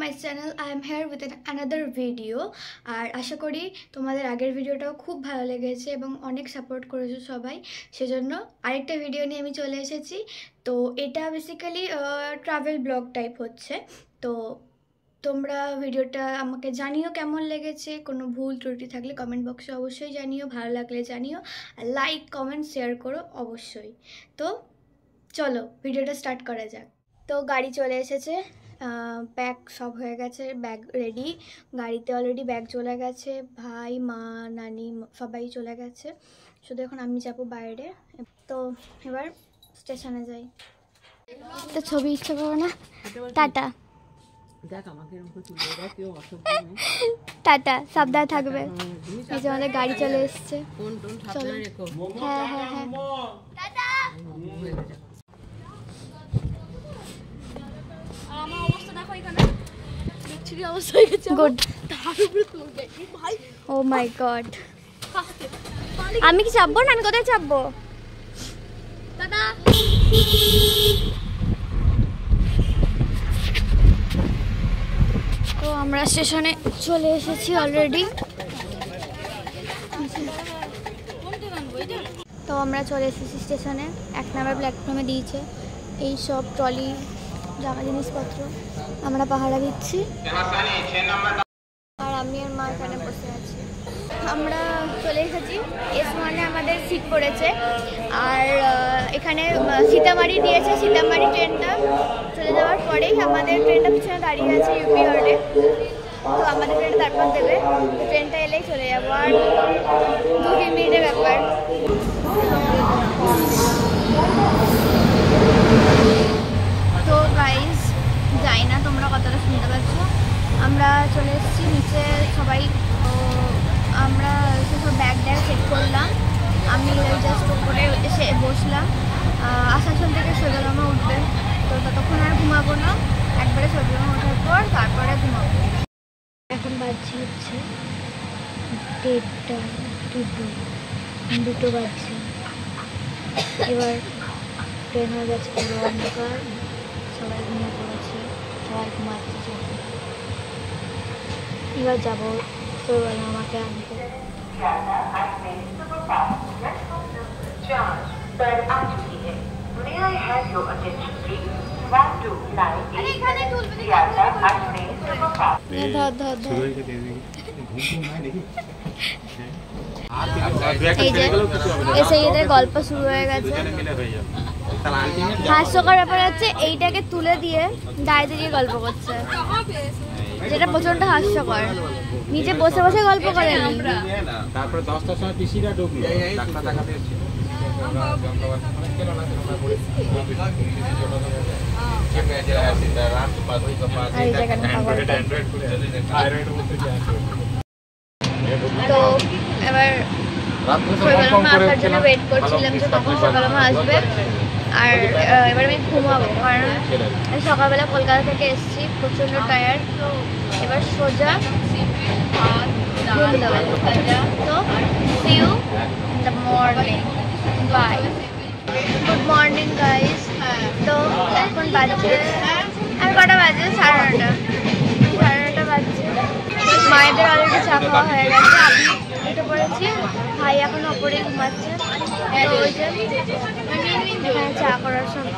My channel I am here with another video আর আশা করি তোমাদের আগের ভিডিওটাও খুব ভালো লেগেছে এবং অনেক সাপোর্ট করেছ সবাই। সেজন্য আরেকটা ভিডিও নিয়ে আমি চলে এসেছি। তো এটা বেসিক্যালি ট্রাভেল ব্লগ টাইপ হচ্ছে। তো তোমরা ভিডিওটা আমাকে জানিও কেমন লেগেছে, কোনো ভুল ত্রুটি থাকলে কমেন্ট বক্সে অবশ্যই জানিও, ভালো লাগলে জানিও। আর লাইক কমেন্ট শেয়ার করো অবশ্যই। তো চলো ভিডিওটা স্টার্ট করা যাক। তো গাড়ি চলে এসেছে। ব্যাগ সব হয়ে গেছে ব্যাগ রেডি গাড়িতে অলরেডি ব্যাগ চলে গেছে ভাই মা নানি সবাই চলে গেছে। শুধু এখন আমি যাব বাইরে। তো এবার স্টেশনে যাই। তো ছবি ইচ্ছে করো না? টাটা। টাটা সাবধানে থাকবে। এই যে আমাদের গাড়ি চলে এসছে। সাবধানে রেখো। হ্যাঁ হ্যাঁ হ্যাঁ হয়ে গেছে। গুড ও মাই গড আমি কি চাপবো? না আমি কোথায় চাপবো? তো আমরা স্টেশনে চলে এসেছি অলরেডি তো আমরা চলে এসেছি স্টেশনে। এক নম্বর প্ল্যাটফর্মে দিয়েছে। এই সব ট্রলি জামা জিনিসপত্র। আমরা পাহারা দিচ্ছি। আর আমি আর মা এখানে বসে আছি। আমরা চলে এসেছি। এস ওয়ানে আমাদের সিট পড়েছে। আর এখানে সীতামারি দিয়েছে। সীতামারি ট্রেনটা চলে যাওয়ার পরেই আমাদের ট্রেনটা পিছনে দাঁড়িয়ে আছে ইউপি হলে তো আমাদের ট্রেন তারপর দেবে। ট্রেনটা এলেই চলে যাব। আর দু তিন মিনিটের ব্যাপার তো গাইজ যাই না তোমরা কতটা শুনতে পাচ্ছ আমরা চলে এসেছি, নিচে সবাই আমরা সেসব ব্যাগ ড্যাগ চেক করলাম। আমি জাস্ট উপরে এসে বসলাম। আসানসোল থেকে সোজালামা উঠবে। তো ততক্ষণ আর ঘুমাবো না। একবারে সোজালামা ওঠার পর তারপরে ঘুমাবো। এখন বাজছে হচ্ছে দেড়টা দুটো দুটো বাজছে। এবার ট্রেন হয়ে গেছে পুরো অন্ধকার। সবাই ঘুমিয়ে পড়েছে, সবাই ঘুমাচ্ছে। ऐसे ही गल्प शुरू हो गए হাস্যকর ব্যাপার হচ্ছে এইটাকে তুলে দিয়ে দাঁড়িয়ে দিয়ে গল্প করছে। যেটা প্রচণ্ড হাস্যকর। নিচে বসে বসে গল্প করেনি। তারপরে দশটার সময় পিসিরা ঢুকলো। তো এবার জন্য ওয়েট করছিলাম যে কখন সকালমা আসবে। আর এবার আমি ঘুমাবো, কারণ সকালবেলা কলকাতা থেকে এসেছি, প্রচণ্ড টায়ার্ড এবার সোজা ঘুম দেবো তো see you the morning bye good morning guys তো, এখন বাজছে, আর কটা বাজে? সাড়ে নটা সাড়ে নটা বাজছে। মায়েদের অলরেডি চা খাওয়া হয়ে গেছে। আমি উঠে পড়েছি। ভাই এখন ওপরে ঘুমাচ্ছে। ওই যে এখানে চা করার সময়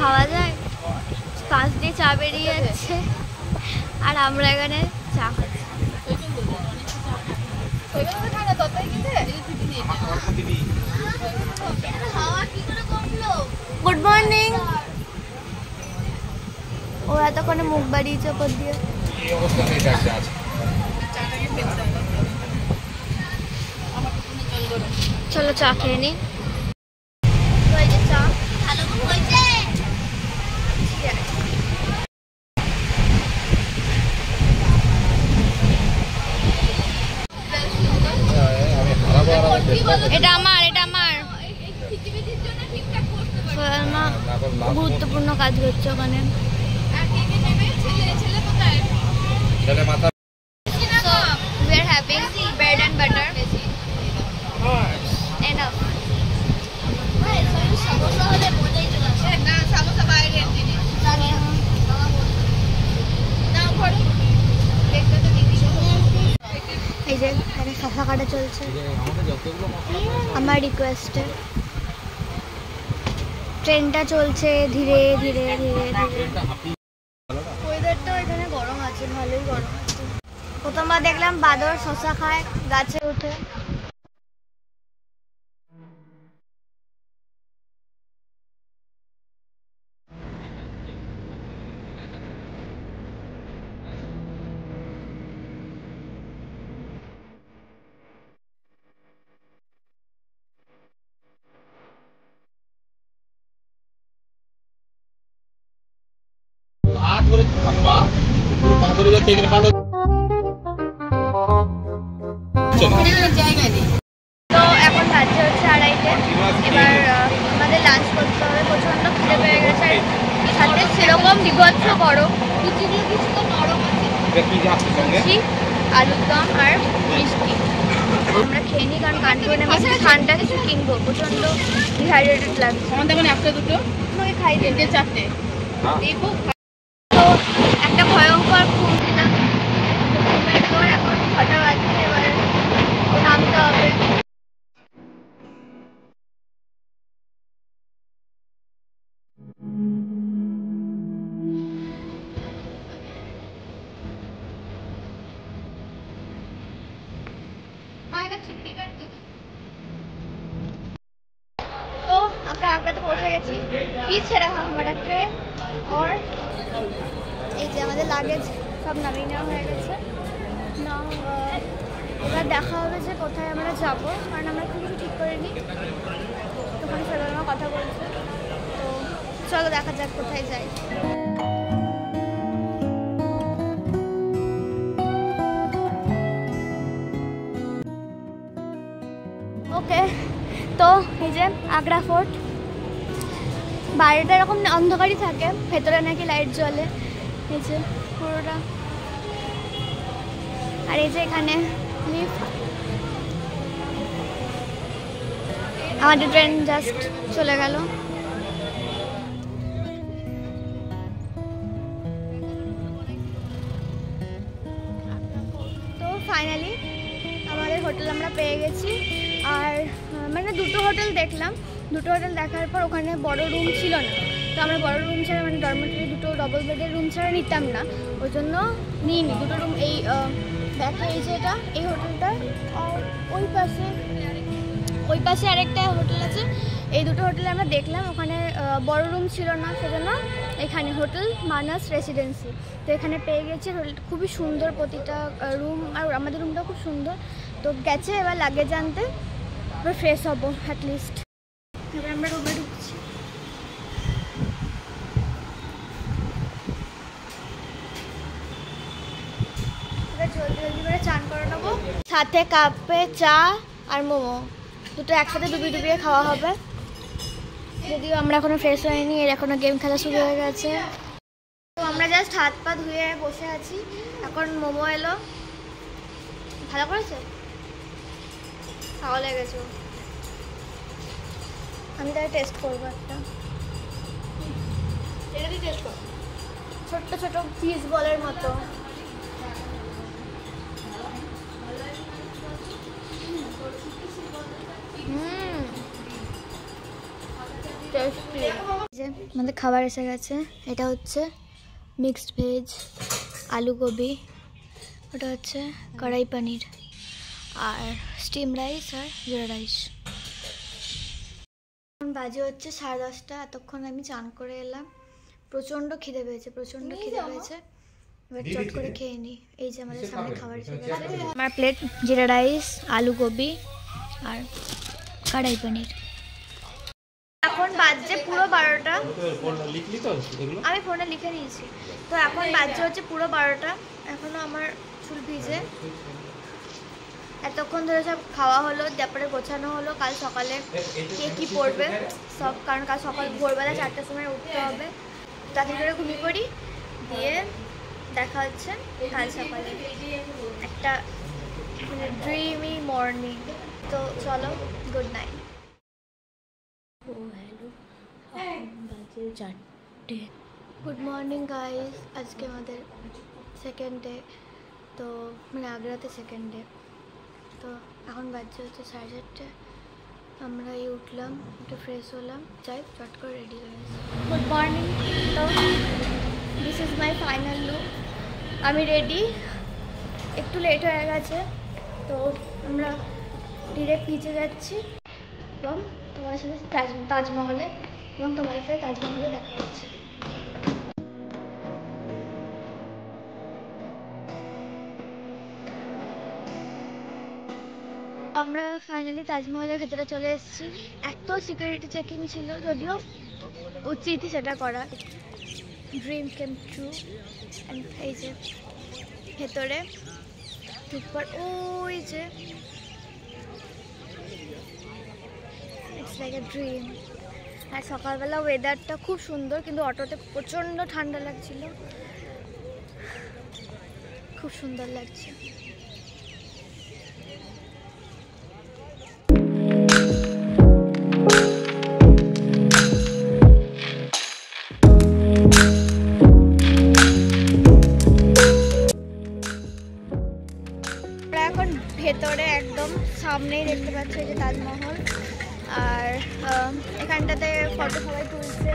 ভাবা যায় পাঁচ দিয়ে চা বেরিয়ে যাচ্ছে। আর আমরা এখানে চা খাচ্ছি। গুড মর্নিং ও এতক্ষণে মুখ বাড়িয়েছে ওপর দিয়ে। চলো চা খেয়ে নি। চা এটা আমার এটা আমার। গুরুত্বপূর্ণ কাজ করছে ওখানে। ছেলে মাথা মশলা আমার রিকোয়েস্টে ট্রেনটা চলছে ধীরে ধীরে ধীরে ধীরে। ওয়েদারটা এখানে গরম আছে ভালোই গরম আছে। প্রথমবার দেখলাম বাদর শশা খায় গাছে উঠে এখানে তো এখন বাজে হচ্ছে আড়াইটে। এবার আমাদের লাঞ্চ করতে হবে প্রচণ্ড খিদে পেয়ে গেছে। আর সাথে সেরকম বিভৎস গরম। লুচিগুলো কিছু নরম আছে। এটা কি যাচ্ছে সঙ্গে? লুচি আলুর দম আর মিষ্টি। আমরা খেয়ে নিই কারণ কানপুরে নেমে ঠান্ডা কিছু কিনবো। প্রচণ্ড ডিহাইড্রেটেড লাগছে। আমাদের মানে একটা দুটো। আমাকে খাই দেবে। তিনটে চারটে। হ্যাঁ। পিছে রাখা हमारा ट्रेन और এই যে আমাদের লাগেজ সব নামিয়ে নেওয়া হয়ে গেছে না আহ, এবার দেখা হবে যে কোথায় আমরা যাব কারণ আমরা কিছু ঠিক করিনি তখন সেবার আমার কথা বলছে তো চলো দেখা যাক কোথায় যাই ওকে তো এই যে আগ্রা ফোর্ট বাইরেটা এরকম অন্ধকারই থাকে, ভেতরে নাকি লাইট জ্বলে। এই যে পুরোটা। আর এই যে এখানে আমাদের ট্রেন জাস্ট চলে গেল। তো ফাইনালি আমাদের হোটেল আমরা পেয়ে গেছি। আর মানে দুটো হোটেল দেখলাম। দুটো হোটেল দেখার পর ওখানে বড় রুম ছিল না। তো আমরা বড় রুম ছাড়া মানে ডরমেটরি দুটো ডবল বেডের রুম ছাড়া নিতাম না। ওই জন্য নিইনি। দুটো রুম এই দেখো এই যে এটা, এই হোটেলটা আর ওই পাশে ওই পাশে আরেকটা হোটেল আছে। এই দুটো হোটেলে আমরা দেখলাম, ওখানে বড় রুম ছিল না, সেজন্য এখানে হোটেল মানাস রেসিডেন্সি তো এখানে পেয়ে গেছি খুবই সুন্দর প্রতিটা রুম আর আমাদের রুমটা খুব সুন্দর। তো গেছে এবার লাগে জানতে এবার ফ্রেশ হব অ্যাটলিস্ট আমরা জলদি করে চান নেব। সাথে কাপে চা আর মোমো। দুটো একসাথে ডুবিয়ে ডুবিয়ে খাওয়া হবে। যদিও আমরা এখনও ফ্রেশ হয়নি এর এখনও গেম খেলা শুরু হয়ে গেছে। তো আমরা জাস্ট হাত পা ধুয়ে বসে আছি। এখন মোমো এলো। ভালো করেছে? খাওয়া লেগেছে। আমি তাহলে টেস্ট করব একটা। এটা দিয়ে টেস্ট করো। ছোট্ট ছোট চিজ বলের মতো। আমাদের খাবার এসে গেছে। এটা হচ্ছে মিক্সড ভেজ আলু গোবি। ওটা হচ্ছে কড়াই পনির। আর স্টিম রাইস আর জিরা রাইস বাজে হচ্ছে সাড়ে দশটা এতক্ষণ আমি চান করে এলাম। প্রচণ্ড খিদে পেয়েছে প্রচণ্ড খিদে পেয়েছে। এবার চট করে খেয়ে নিই এই যে আমাদের সামনে খাবার? আমার প্লেট জিরা রাইস আলু গোবি আর কড়াই পনির। এখন বাজছে পুরো বারোটা। আমি ফোনে লিখে নিয়েছি। তো এখন বাজছে হচ্ছে পুরো বারোটা। এখনও আমার চুল ভিজে। এতক্ষণ ধরে সব খাওয়া হলো, তারপরে গোছানো হলো, কাল সকালে কে কী পড়বে, সব কারণ কাল সকাল ভোরবেলা চারটার সময় উঠতে হবে। তাড়াতাড়ি করে ঘুমিয়ে পড়ি, দিয়ে দেখা হচ্ছে কাল সকালে। একটা ড্রিমি মর্নিং তো চলো গুড নাইট চারটে। গুড মর্নিং গাইস আজকে আমাদের সেকেন্ড ডে তো মানে আগ্রাতে সেকেন্ড ডে তো এখন বাজছে হচ্ছে সাড়ে চারটে। আমরা এই উঠলাম, একটু ফ্রেশ হলাম। যাই, চট করে রেডি হয়ে গুড মর্নিং তো this is my final look আমি রেডি একটু লেট হয়ে গেছে, তো আমরা ডিরেক্ট নিচে যাচ্ছি। এবং তোমার সাথে তাজ তাজমহলে এবং তোমার সাথে তাজমহলে দেখা হচ্ছে। আমরা ফাইনালি তাজমহলের ভেতরে চলে এসেছি। এত সিকিউরিটি চেকিং ছিল, যদিও উচিত সেটা করা। ড্রিম কেম ট্রু এই যে ভেতরে ঢুকবার ওই যে ইটস লাইক এ ড্রিম আর সকালবেলা ওয়েদারটা খুব সুন্দর, কিন্তু অটোতে প্রচণ্ড ঠান্ডা লাগছিল। খুব সুন্দর লাগছে। এখন ভেতরে একদম সামনেই দেখতে পাচ্ছি যে তাজমহল। আর এখানটাতে ফটো সবাই তুলছে।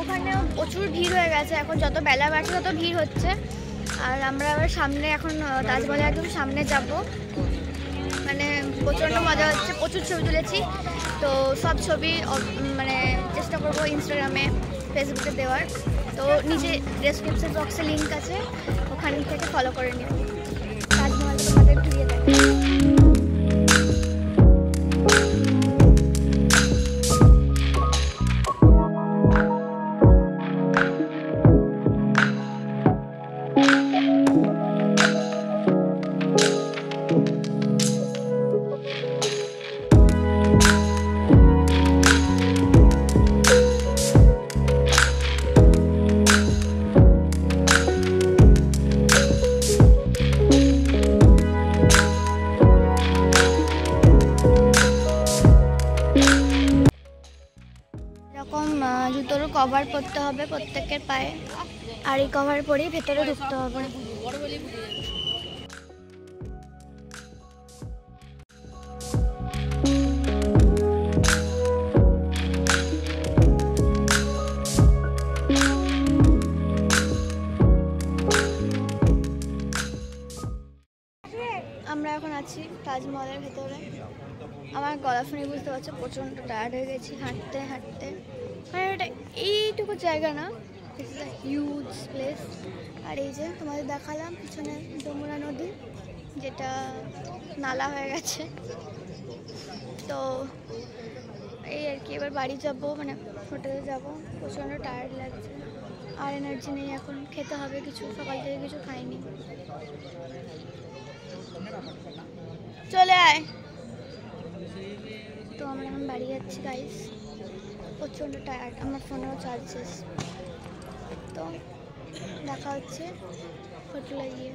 ওখানেও প্রচুর ভিড় হয়ে গেছে। এখন যত বেলা বাড়ছে তত ভিড় হচ্ছে। আর আমরা আবার সামনে এখন আহ, তাজমহলের একদম সামনে যাব। মানে প্রচণ্ড মজা হচ্ছে প্রচুর ছবি তুলেছি। তো সব ছবি মানে চেষ্টা করব ইনস্টাগ্রামে ফেসবুকে দেওয়ার। তো নিচে ডেসক্রিপশন বক্সে লিঙ্ক আছে। ওখান থেকে ফলো করে নিও। তাজমহল তোমাদের ঘুরিয়ে দেয় কভার পরতে হবে প্রত্যেকের পায়ে, আর এই কভার পরেই ভেতরে ঢুকতে হবে। আমরা এখন আছি তাজমহলের ভেতরে। আমার গলা শুনে বুঝতে পারছ, প্রচণ্ড টায়ার্ড হয়ে গেছি, হাঁটতে হাঁটতে। মানে এটা এইটুকু জায়গা না। দিস ইজ হিউজ প্লেস আর এই যে তোমাদের দেখালাম পিছনে যমুনা নদী, যেটা নালা হয়ে গেছে। তো এই আর কি, এবার বাড়ি যাব মানে হোটেলে যাব। প্রচণ্ড টায়ার্ড লাগছে। আর এনার্জি নেই এখন, খেতে হবে কিছু, সকাল থেকে কিছু খাইনি। চলে আয়। তো আমরা এখন বাড়ি যাচ্ছি গাইস প্রচণ্ড টায়ার্ড আমার ফোনেও চার্জেস তো দেখা হচ্ছে। হোটেলে গিয়ে